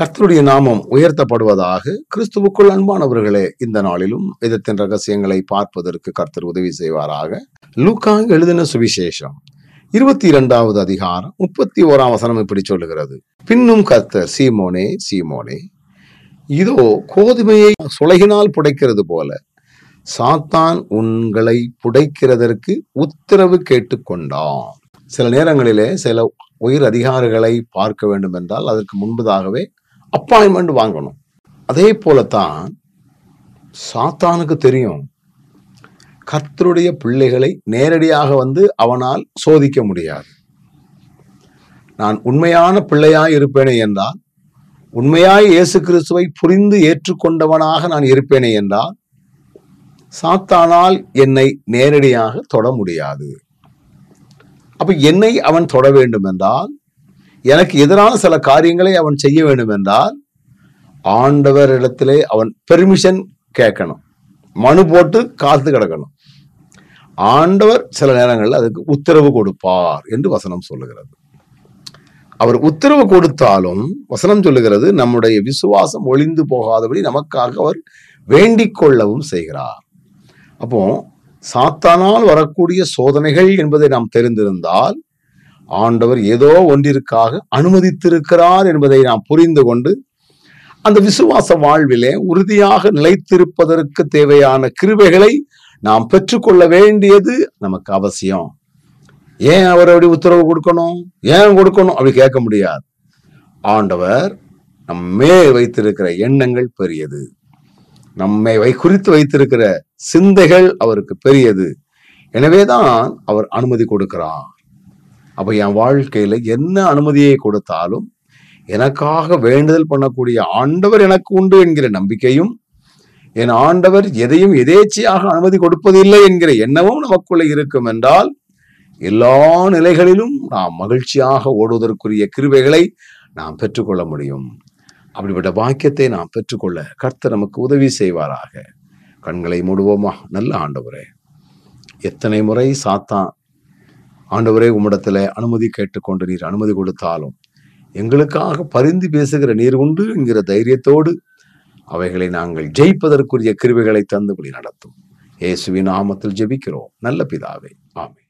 கர்த்தருடைய நாமம் உயர்த்தப்படுவதாக கிறிஸ்துவுக்குள் அன்பானவர்களே இந்த நாளிலும் விதத்தின் ரகசியங்களை பார்ப்பதற்கு கர்த்தர் உதவி செய்வாராக. லூக்கா எழுதின சுவிசேஷம் இருபத்தி இரண்டாவது அதிகாரம் முப்பத்தி ஓராம் வசனம் இப்படி சொல்லுகிறது. பின்னும் கர்த்தர் சீமோனே சீமோனே இதோ கோதுமையை சுலகினால் புடைக்கிறது போல சாத்தான் உங்களை புடைக்கிறதற்கு உத்தரவு கேட்டுக்கொண்டான். சில நேரங்களிலே சில உயிர் அதிகாரிகளை பார்க்க வேண்டும் என்றால் அதற்கு முன்பதாகவே அப்பாயின்மெண்ட் வாங்கணும். அதே போலத்தான் சாத்தானுக்கு தெரியும். கர்த்தருடைய பிள்ளைகளை நேரடியாக வந்து அவனால் சோதிக்க முடியாது. நான் உண்மையான பிள்ளையாய் இருப்பேனே என்றால் உண்மையாய் இயேசு கிறிஸ்துவை புரிந்து ஏற்றுக்கொண்டவனாக நான் இருப்பேனே என்றால் சாத்தானால் என்னை நேரடியாக தொட முடியாது. அப்ப என்னை அவன் தொட வேண்டும் என்றால் எனக்கு எதிரான சில காரியங்களை அவன் செய்ய வேண்டும் என்றால் ஆண்டவரிடத்திலே அவன் பெர்மிஷன் கேட்கணும். மனு போட்டு காத்து கிடக்கணும். ஆண்டவர் சில நேரங்களில் அதுக்கு உத்தரவு கொடுப்பார் என்று வசனம் சொல்லுகிறது. அவர் உத்தரவு கொடுத்தாலும் வசனம் சொல்லுகிறது நம்முடைய விசுவாசம் ஒளிந்து போகாதபடி நமக்காக அவர் வேண்டிக் கொள்ளவும் செய்கிறார். அப்போ சாத்தானால் வரக்கூடிய சோதனைகள் என்பதை நாம் தெரிந்திருந்தால் ஆண்டவர் ஏதோ ஒன்றிற்காக அனுமதித்திருக்கிறார் என்பதை நாம் புரிந்து கொண்டு அந்த விசுவாச வாழ்விலே உறுதியாக நிலைத்திருப்பதற்கு தேவையான கிருபைகளை நாம் பெற்றுக்கொள்ள வேண்டியது நமக்கு அவசியம். ஏன் அவர் அப்படி உத்தரவு கொடுக்கணும்? ஏன் கொடுக்கணும்? அப்படி கேட்க முடியாது. ஆண்டவர் நம்மே வைத்திருக்கிற எண்ணங்கள் பெரியது. நம்மை வை குறித்து வைத்திருக்கிற சிந்தைகள் அவருக்கு பெரியது. எனவேதான் அவர் அனுமதி கொடுக்கிறார். அப்ப என் வாழ்க்கையில என்ன அனுமதியை கொடுத்தாலும் எனக்காக வேண்டுதல் பண்ணக்கூடிய ஆண்டவர் எனக்கு உண்டு என்கிற நம்பிக்கையும் என் ஆண்டவர் எதையும் எதேச்சையாக அனுமதி கொடுப்பதில்லை என்கிற எண்ணமும் நமக்குள்ள இருக்கும் என்றால் எல்லா நிலைகளிலும் நாம் மகிழ்ச்சியாக ஓடுவதற்குரிய கிருபைகளை நாம் பெற்றுக்கொள்ள முடியும். அப்படிப்பட்ட பாக்கியத்தை நாம் பெற்றுக்கொள்ள கர்த்தர் நமக்கு உதவி செய்வாராக. கண்களை மூடுவோமா? நல்ல ஆண்டவரே. எத்தனை முறை சாத்தான் ஆண்டவரே உம்மிடத்துல அனுமதி கேட்டுக்கொண்டு நீர் அனுமதி கொடுத்தாலும் எங்களுக்காக பரிந்து பேசுகிற நீர் உண்டு என்கிற தைரியத்தோடு அவைகளை நாங்கள் ஜெயிப்பதற்குரிய கிருபைகளை தந்துபடி நடத்தும். இயேசுவின் நாமத்தில் ஜெபிக்கிறோம். நல்ல பிதாவே. ஆமே